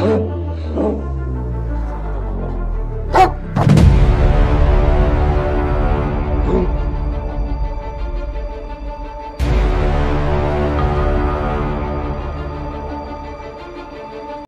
Oh, oh.